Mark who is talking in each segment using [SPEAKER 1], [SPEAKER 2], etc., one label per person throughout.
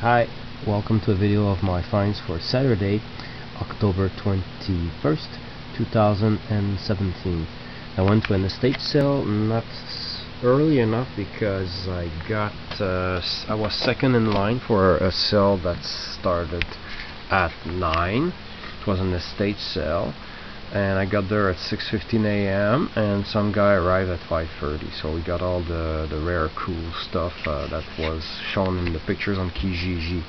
[SPEAKER 1] Hi, welcome to a video of my finds for Saturday, October 21st, 2017. I went to an estate sale not early enough because I got uh, I was second in line for a sale that started at 9. It was an estate sale and I got there at 6:15 a.m. and some guy arrived at 5:30. So we got all the the rare cool stuff uh, that was shown in the pictures on Kijiji.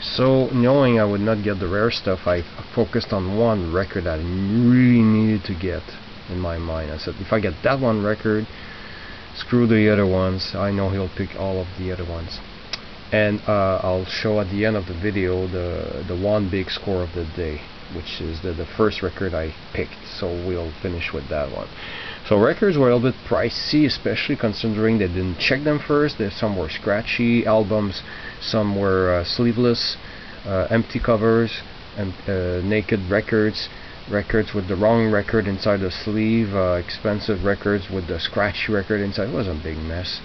[SPEAKER 1] So knowing I would not get the rare stuff, I focused on one record that I really needed to get in my mind. I said, if I get that one record, screw the other ones. I know he'll pick all of the other ones. And uh, I'll show at the end of the video the the one big score of the day which is the, the first record I picked so we'll finish with that one. So records were a little bit pricey especially considering they didn't check them first. There's some were scratchy albums some were uh, sleeveless uh, empty covers and uh, naked records records with the wrong record inside the sleeve uh, expensive records with the scratchy record inside. It was a big mess.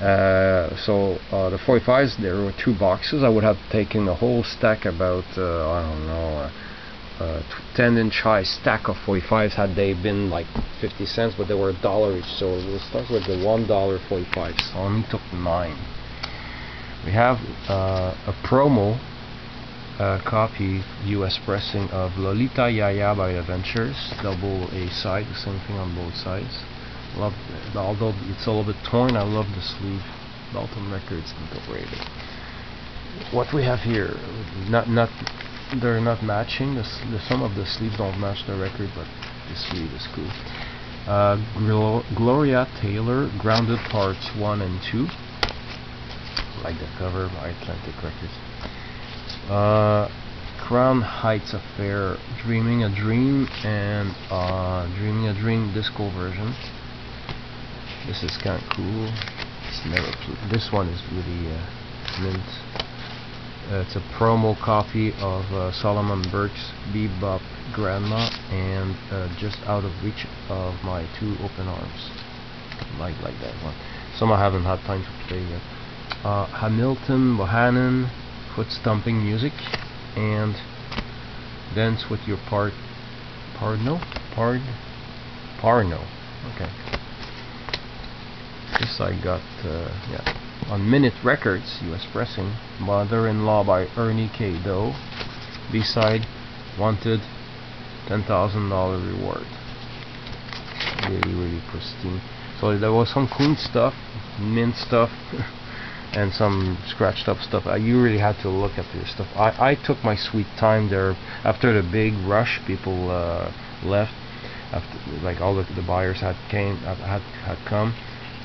[SPEAKER 1] Uh, so uh, the 45s there were two boxes. I would have taken a whole stack about uh, I don't know 10 inch high stack of 45s had they been like 50 cents but they were a dollar each so we'll start with the one dollar 45s I only took nine. We have uh, a promo uh, copy US pressing of Lolita Yaya by the Ventures double A side the same thing on both sides. Love although it's a little bit torn I love the sleeve. Dolton Records Incorporated. What we have here not not they're not matching. The, the, some of the sleeves don't match the record, but the sleeve is cool. Uh, Gloria Taylor, Grounded Parts 1 and 2. like the cover by Atlantic Records. Uh, Crown Heights Affair, Dreaming a Dream, and uh, Dreaming a Dream disco version. This is kind of cool. It's never this one is really uh, mint. It's a promo copy of uh, Solomon Burke's Bebop Grandma and uh, just out of reach of my two open arms. Like like that one. Some I haven't had time to play yet. Uh, Hamilton Bohannon, foot stomping music, and dance with your part. Parno, pard, Parno. Okay. This I got. Uh, yeah on Minit Records, US Pressing, Mother-in-Law by Ernie K-Doe, B-side, Wanted, $10,000 reward. Really, really pristine. So there was some clean stuff, mint stuff, and some scratched up stuff. Uh, you really had to look at this stuff. I, I took my sweet time there. After the big rush, people uh, left. After, like all the, the buyers had came, had had come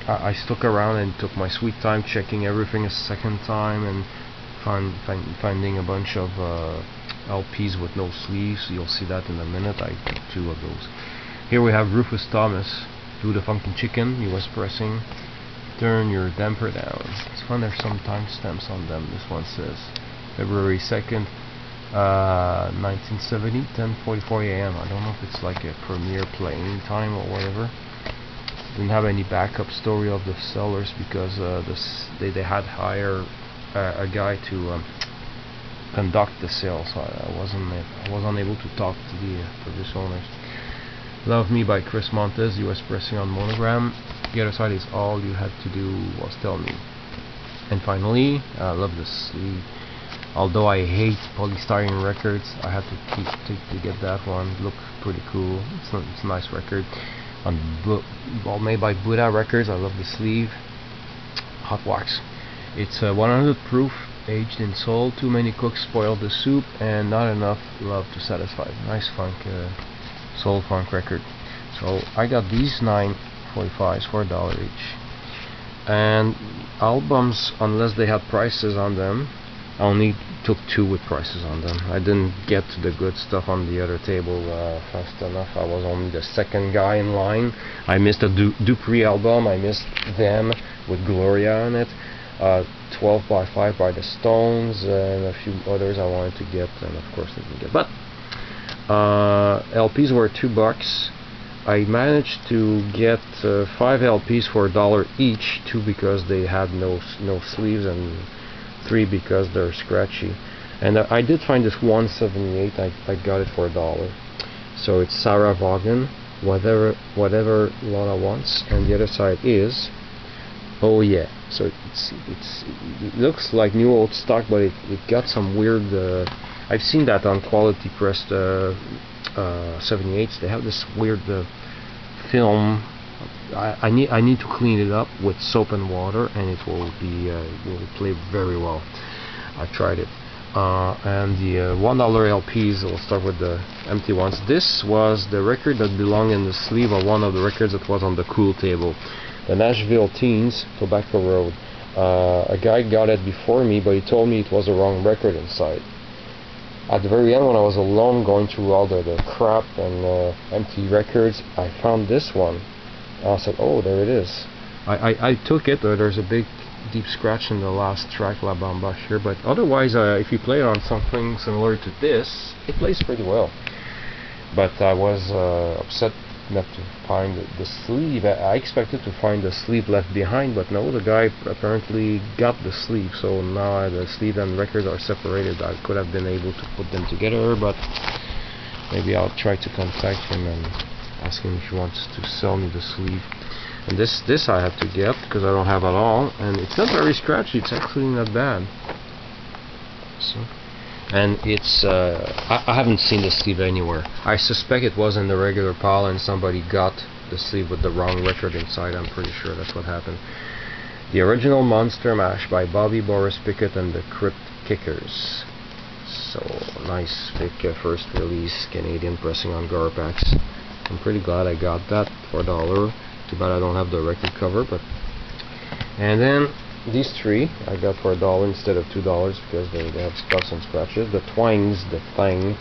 [SPEAKER 1] I, I stuck around and took my sweet time checking everything a second time and find, find finding a bunch of uh, LPs with no sleeves. You'll see that in a minute. I took two of those. Here we have Rufus Thomas, Do the Funkin' Chicken, US pressing. Turn your damper down. It's fun. There's some timestamps on them. This one says February 2nd, uh, 1970, 10:44 a.m. I don't know if it's like a premiere playing time or whatever didn't have any backup story of the sellers because uh, they, they had hire uh, a guy to um, conduct the sale so I, I wasn't I was unable to talk to the uh, previous owners Love Me by Chris Montez US pressing on monogram. The other side is all you had to do was tell me. And finally I love this although I hate polystyrene records I had to keep to, to get that one. Look pretty cool. It's, a, it's a nice record on well made by Buddah Records. I love the sleeve. Hot wax. It's uh, 100 proof, aged in soul. Too many cooks spoil the soup, and not enough love to satisfy. Nice funk, uh, soul funk record. So I got these nine 45s for a dollar each. And albums, unless they had prices on them, I only took two with prices on them. I didn't get to the good stuff on the other table uh, fast enough. I was only the second guy in line. I missed a du Dupree album. I missed them with Gloria on it. Uh, 12 by 5 by the Stones and a few others I wanted to get and of course didn't get. But uh, LPs were two bucks. I managed to get uh, five LPs for a dollar each, two because they had no no sleeves and because they're scratchy. And uh, I did find this 178. I, I got it for a dollar. So it's Sarah Vaughan, whatever whatever Lola wants, and the other side is oh yeah. So it's it's it looks like new old stock, but it it got some weird. Uh, I've seen that on quality pressed uh, uh, 78s. They have this weird uh, film I, I, need I need to clean it up with soap and water and it will be uh, will play very well. I tried it. Uh, and the uh, one dollar LPs we'll start with the empty ones. This was the record that belonged in the sleeve of one of the records that was on the cool table. The Nashville Teens Tobacco Road. Uh, a guy got it before me but he told me it was the wrong record inside. At the very end when I was alone going through all the, the crap and uh, empty records I found this one I said oh there it is. I, I, I took it uh, there's a big deep scratch in the last track La Bamba here but otherwise uh, if you play it on something similar to this it plays pretty well. But I was uh, upset not to find the, sleeve. I expected to find the sleeve left behind but no the guy apparently got the sleeve. So now the sleeve and records are separated. I could have been able to put them together but maybe I'll try to contact him and ask him if he wants to sell me the sleeve. And this this I have to get because I don't have at all. And it's not very scratchy. It's actually not bad. So and it's uh, I, I, haven't seen the sleeve anywhere. I suspect it was in the regular pile and somebody got the sleeve with the wrong record inside. I'm pretty sure that's what happened. The original Monster Mash by Bobby Boris Pickett and the Crypt Kickers. So nice big uh, first release Canadian pressing on Garpax I'm pretty glad I got that for a dollar. Too bad I don't have the record cover but. And then these three I got for a dollar instead of two dollars because they, they have scuffs and scratches. The Twangs the Thang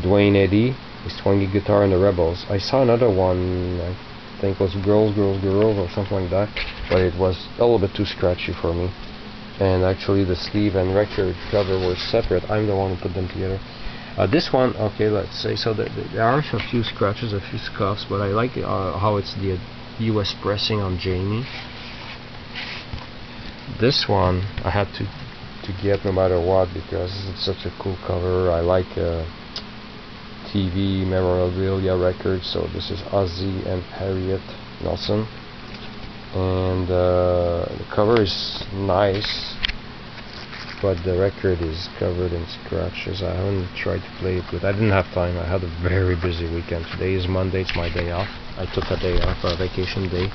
[SPEAKER 1] Duane Eddy his twangy guitar and the Rebels. I saw another one I think was Girls Girls Girls or something like that but it was a little bit too scratchy for me. And actually the sleeve and record cover were separate. I'm the one who put them together uh, this one, okay, let's say, so the, the, there are a few scratches, a few scuffs, but I like uh, how it's the US pressing on Jamie. This one I had to to get no matter what because it's such a cool cover. I like uh, TV memorabilia records, so this is Ozzie and Harriet Nelson, and uh, the cover is nice but the record is covered in scratches. I haven't tried to play it with. I didn't have time. I had a very busy weekend. Today is Monday. It's my day off. I took a day off, a vacation day.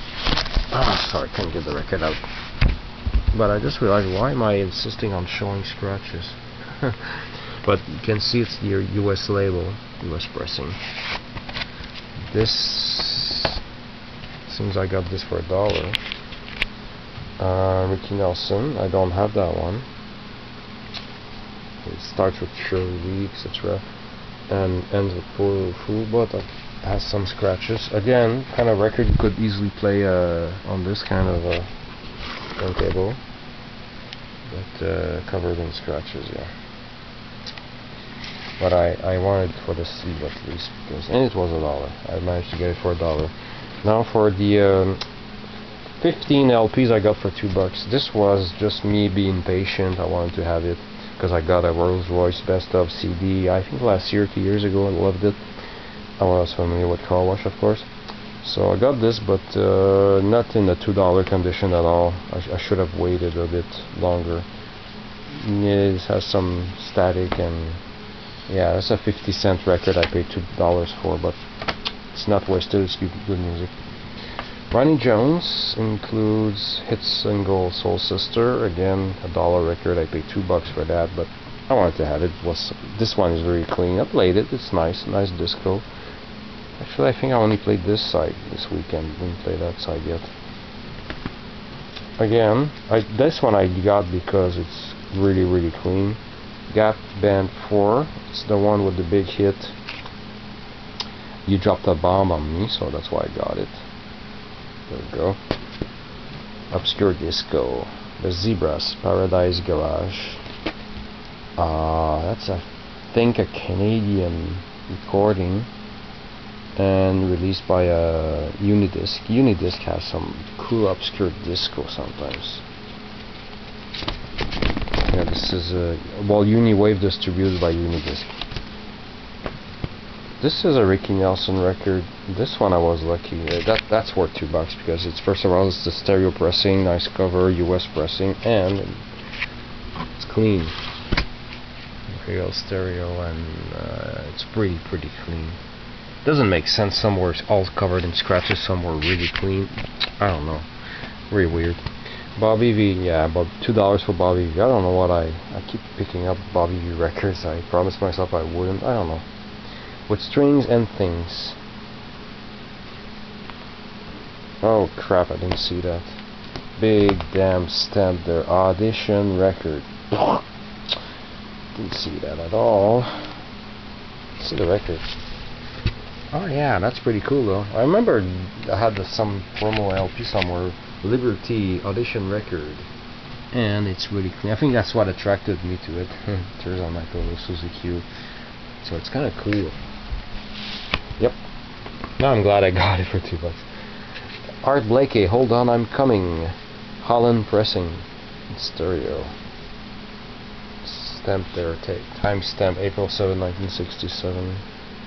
[SPEAKER 1] Ah, sorry, can't get the record out. But I just realized why am I insisting on showing scratches? but you can see it's the US label, US pressing. This seems I got this for a dollar. Uh, Ricky Nelson, I don't have that one starts with Shirley Lee, etc. and ends with Poor Fool, but it has some scratches. Again, kind of record you could easily play uh, on this kind of uh, turntable, but uh, covered in scratches, yeah. But I, I wanted for the sleeve at least, because and it was a dollar. I managed to get it for a dollar. Now for the um, 15 LPs I got for two bucks. This was just me being patient. I wanted to have it because I got a Rose Royce Best of CD I think last year, two years ago and loved it. I was familiar with Car Wash of course. So I got this but uh, not in the $2 condition at all. I, sh I, should have waited a bit longer. It has some static and yeah that's a 50 cent record I paid $2 for but it's not wasted it's good music Ronnie Jones includes hit single Soul Sister. Again, a dollar record. I paid two bucks for that, but I wanted to have it. Was this one is very clean. I played it. It's nice, nice disco. Actually, I think I only played this side this weekend. Didn't play that side yet. Again, I, this one I got because it's really, really clean. Gap Band 4. It's the one with the big hit. You dropped a bomb on me, so that's why I got it. There we go. Obscure Disco. The Zebras Paradise Garage. Uh, that's I think a Canadian recording and released by a Unidisc. Unidisc has some cool obscure disco sometimes. Yeah, this is a well Uniwave distributed by Unidisc. This is a Ricky Nelson record. This one I was lucky. Uh, that that's worth two bucks because it's first of all it's the stereo pressing, nice cover, US pressing, and it's clean. Real stereo, and uh, it's pretty pretty clean. Doesn't make sense. Somewhere it's all covered in scratches, somewhere really clean. I don't know. Really weird. Bobby Vee, yeah, about two dollars for Bobby Vee. I don't know what I I keep picking up Bobby Vee records. I promised myself I wouldn't. I don't know. With strings and things. Oh crap! I didn't see that. Big damn stamp there. Audition record. didn't see that at all. see the record. Oh yeah, that's pretty cool though. I remember I had the, some promo LP somewhere Liberty audition record. And it's really clean. I think that's what attracted me to it. Turns on my Q. So it's kind of cool. Yep. Now I'm glad I got it for two bucks. Art Blakey, hold on, I'm coming. Holland Pressing, stereo. Stamp there, time stamp April 7, 1967.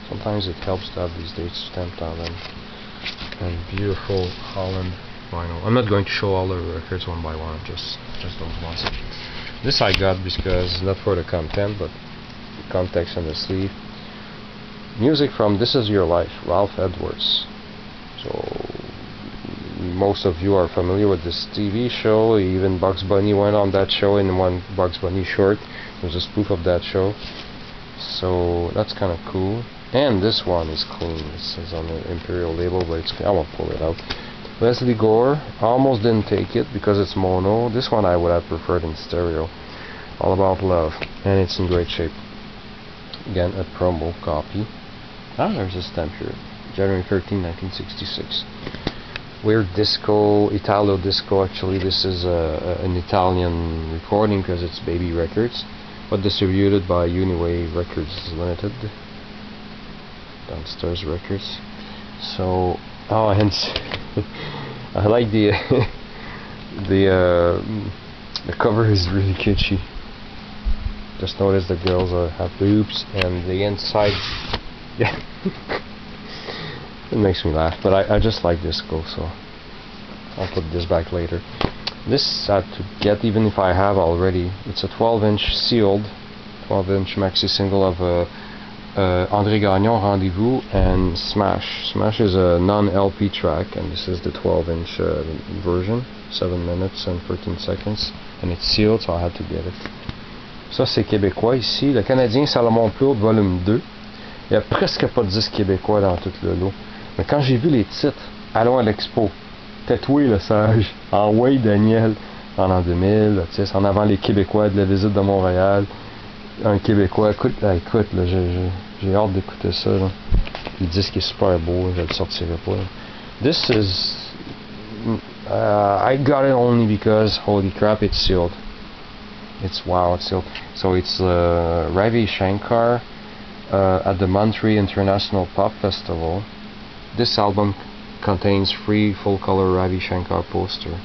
[SPEAKER 1] Sometimes it helps to have these dates stamped on them. And beautiful Holland vinyl. I'm not going to show all the records one by one, just just those ones. This I got because not for the content, but the context and the sleeve. Music from This Is Your Life, Ralph Edwards. So most of you are familiar with this TV show. Even Bugs Bunny went on that show in one Bugs Bunny short. There's a spoof of that show. So that's kind of cool. And this one is clean. This is on the Imperial label, but it's I won't pull it out. Lesley Gore, almost didn't take it because it's mono. This one I would have preferred in stereo. All About Love, and it's in great shape. Again, a promo copy. Ah, there's a stamp here. January 13, 1966. Weird disco, Italo disco. Actually, this is a, a, an Italian recording because it's Baby Records, but distributed by Uniwave Records Limited. Downstairs Records. So, oh, hence. I like the the uh, the cover is really kitschy. Just notice the girls uh, have boobs and the inside. Yeah, it makes me laugh. But I I just like this disco, so I'll put this back later. This I have to get even if I have already. It's a 12-inch sealed, 12-inch maxi single of. Uh, uh, André Gagnon Rendezvous and Smash. Smash is a non-LP track and this is the 12 inch uh, version, 7 minutes and 13 seconds and it's sealed so I had to get it. Ça c'est québécois ici, le Canadien Salomon Plourde volume 2. Il n'y a presque pas de disques québécois dans tout le lot. Mais quand j'ai vu les titres, allons à l'expo, tatoué le sage, en Way Daniel en l'an 2000, en avant les Québécois de la visite de Montréal, un Québécois. Écoute, écoute, là, j'ai hâte d'écouter ça. Le disque est super beau, je le sortirai pas. This is. Uh, I got it only because, holy crap, it's sealed. It's wow, it's sealed. So it's uh, Ravi Shankar uh, at the Montreal International Pop Festival. This album contains free full color Ravi Shankar poster.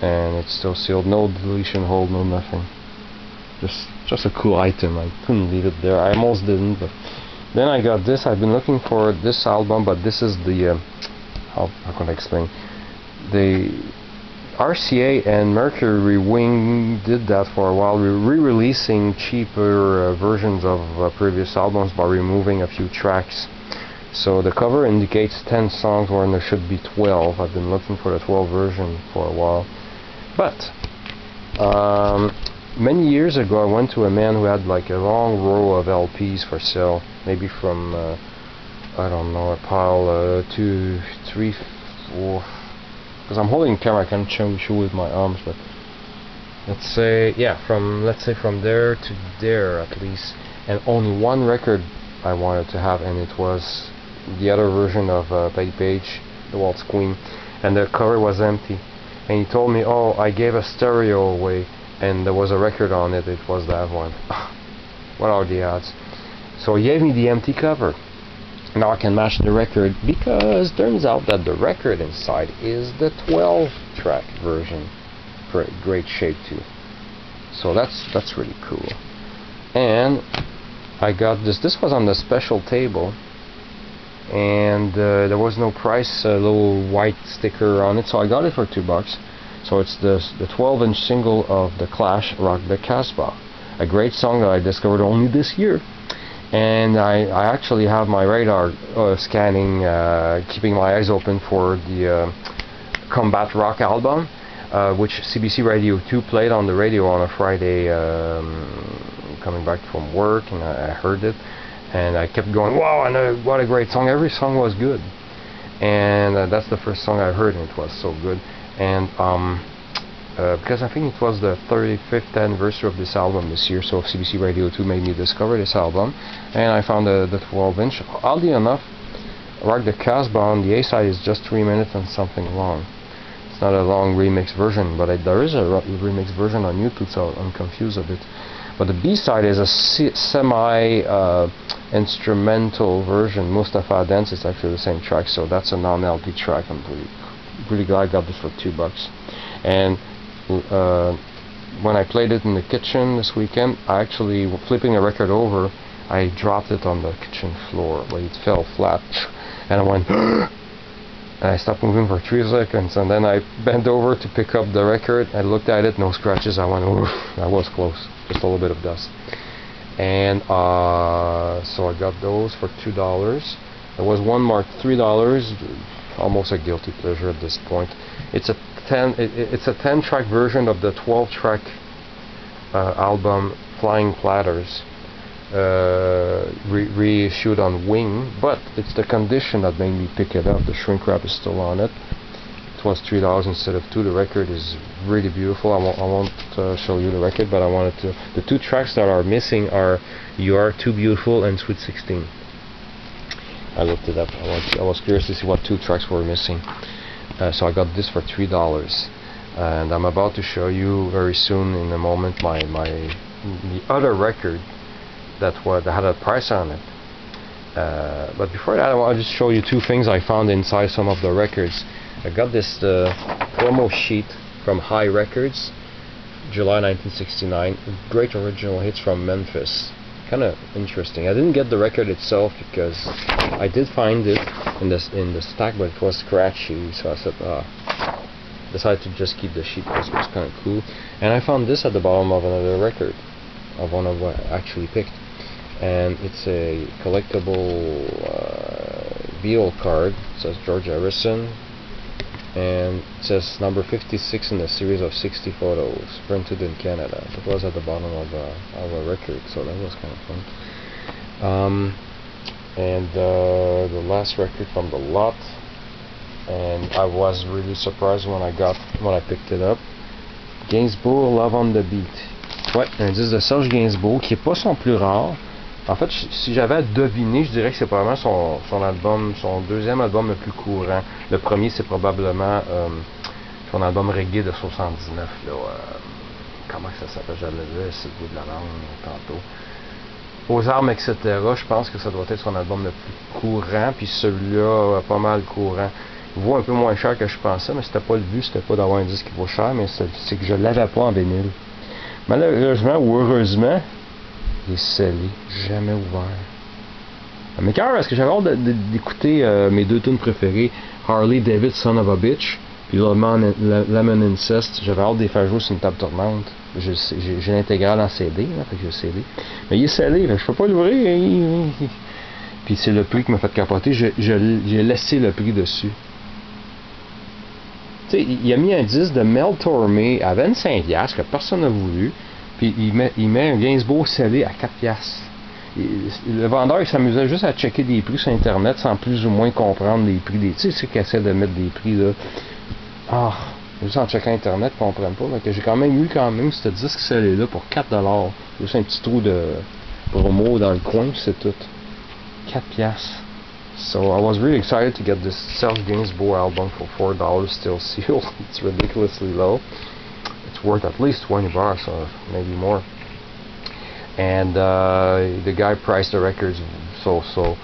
[SPEAKER 1] And it's still sealed, no deletion hold, no nothing just just a cool item I couldn't leave it there I almost didn't but then I got this I've been looking for this album but this is the uh, how, how can I explain the RCA and Mercury Wing did that for a while re-releasing cheaper uh, versions of uh, previous albums by removing a few tracks. So the cover indicates 10 songs when there should be 12 I've been looking for the 12 version for a while. But um, many years ago I went to a man who had like a long row of LPs for sale maybe from uh, I don't know a pile uh, two three four because I'm holding camera I can't show, show with my arms but let's say yeah from let's say from there to there at least and only one record I wanted to have and it was the other version of uh, Patti Page the Waltz Queen and the cover was empty and he told me oh I gave a stereo away and there was a record on it, it was that one. what are the odds? So he gave me the empty cover. Now I can match the record because turns out that the record inside is the 12 track version. For great shape too. So that's that's really cool. And I got this. This was on the special table, and uh, there was no price, a little white sticker on it, so I got it for two bucks. So it's the the 12-inch single of the Clash, "Rock the Casbah," a great song that I discovered only this year. And I, I actually have my radar uh, scanning, uh, keeping my eyes open for the uh, Combat Rock album, uh, which CBC Radio 2 played on the radio on a Friday um, coming back from work, and I, I heard it and I kept going, wow, I know what a great song. Every song was good. And uh, that's the first song I heard, and it was so good. And um, uh, because I think it was the 35th anniversary of this album this year, so CBC Radio 2 made me discover this album, and I found the, the 12 inch. Oddly enough, Rock the Casbah on the A side is just 3 minutes and something long. It's not a long remix version, but I, there is a remix version on YouTube, so I'm confused a bit. But the B side is a semi uh, instrumental version. Mustapha Dance is actually the same track, so that's a non-LP track. I'm pretty, pretty glad I got this for two bucks. And uh, when I played it in the kitchen this weekend, I actually flipping a record over, I dropped it on the kitchen floor, but it fell flat, and I went. and I stopped moving for three seconds, and then I bent over to pick up the record. I looked at it, no scratches. I went, that was close. Just a little bit of dust. And uh, so I got those for two dollars. There was one marked three dollars. Almost a guilty pleasure at this point. It's a 10 it, it's a 10 track version of the 12 track uh, album Flying Platters uh, re reissued on Wing but it's the condition that made me pick it up the shrink wrap is still on it it was three dollars instead of two. The record is really beautiful. I won't, I won't uh, show you the record, but I wanted to. The two tracks that are missing are "You Are Too Beautiful" and "Sweet 16." I looked it up. I was, I was curious to see what two tracks were missing, uh, so I got this for three dollars. And I'm about to show you very soon, in a moment, my my the other record that was that had a price on it. Uh, but before that, I want to just show you two things I found inside some of the records. I got this uh, promo sheet from Hi Records, July 1969. Great original hits from Memphis. Kind of interesting. I didn't get the record itself because I did find it in the in the stack, but it was scratchy. So I said, ah. Decided to just keep the sheet because it was kind of cool. And I found this at the bottom of another record, of one of what I actually picked. And it's a collectible uh, card. It says George Harrison, and it says number 56 in the series of 60 photos printed in Canada. It was at the bottom of a, of a record, so that was kind of fun. Um, and uh, the last record from the lot, and I was really surprised when I got when I picked it up. Gainsbourg Love on the Beat. Ouais, un disque de Serge Gainsbourg qui est pas son plus rare, En fait, si j'avais à deviner, je dirais que c'est probablement son, deuxième album le plus courant. Le premier, c'est probablement euh, son album reggae de 79. Là, euh, comment ça s'appelle? J'avais le bout de la langue tantôt. Aux armes, etc. Je pense que ça doit être son album le plus courant, puis celui-là, pas mal courant. Il vaut un peu moins cher que je pensais, mais c'était pas le but, c'était pas d'avoir un disque qui vaut cher, mais c'est que je l'avais pas en vinyle. Malheureusement ou heureusement, il est scellé, jamais ouvert. Mais cœur, parce que j'avais hâte d'écouter euh, mes deux tunes préférées, Harley David Son of a Bitch, puis Incest. J'avais hâte de les faire jouer sur une table tournante. J'ai l'intégrale en CD, là, fait que j'ai CD. Mais il est scellé, je peux pas l'ouvrir. Puis c'est le prix qui m'a fait capoter. J'ai laissé le prix dessus. Tu sais, il a mis un disque de Mel Tormé à 25$ que personne n'a voulu. Puis il met, il met un Gainsbourg scellé à 4 piastres. Le vendeur, il s'amusait juste à checker des prix sur Internet sans plus ou moins comprendre les prix des... Tu sais, ceux qui essaient de mettre des prix, là... Ah, juste en checkant Internet, ils comprennent pas. que j'ai quand même eu quand même ce disque scellé-là pour 4$. Juste un petit trou de promo dans le coin, c'est tout. 4 piastres. So I was really excited to get this Serge Gainsbourg album for $4 still sealed. It's ridiculously low it's worth at least 20 bucks or maybe more. And uh, the guy priced the records so so,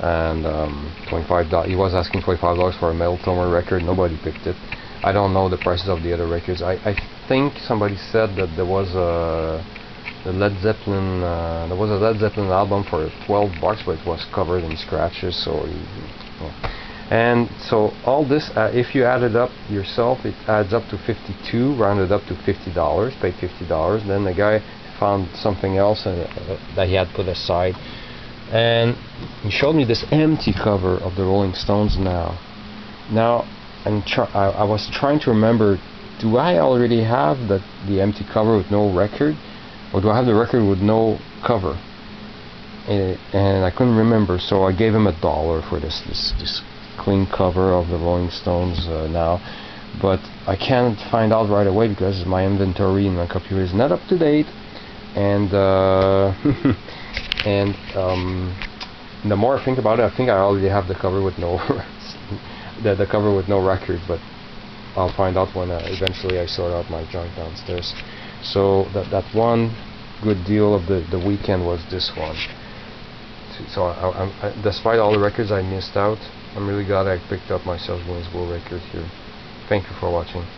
[SPEAKER 1] and um, 25 dollars. He was asking 25 dollars for a Mel Tormé record. Nobody picked it. I don't know the prices of the other records. I, I think somebody said that there was a the Led Zeppelin uh, there was a Led Zeppelin album for 12 bucks but it was covered in scratches so yeah. and so all this uh, if you add it up yourself it adds up to 52 rounded up to $50 paid $50 then the guy found something else uh, that he had put aside and he showed me this empty cover of the Rolling Stones now. Now I'm I, I was trying to remember do I already have the, the empty cover with no record? Or do I have the record with no cover? And, and I couldn't remember so I gave him a dollar for this this, this clean cover of the Rolling Stones uh, now. But I can't find out right away because my inventory in my computer is not up to date. And uh, and um, the more I think about it I think I already have the cover with no the, the cover with no record but I'll find out when uh, eventually I sort out my junk downstairs. So that that one good deal of the the weekend was this one. So I, I, despite all the records I missed out I'm really glad I picked up my Serge Gainsbourg record here. Thank you for watching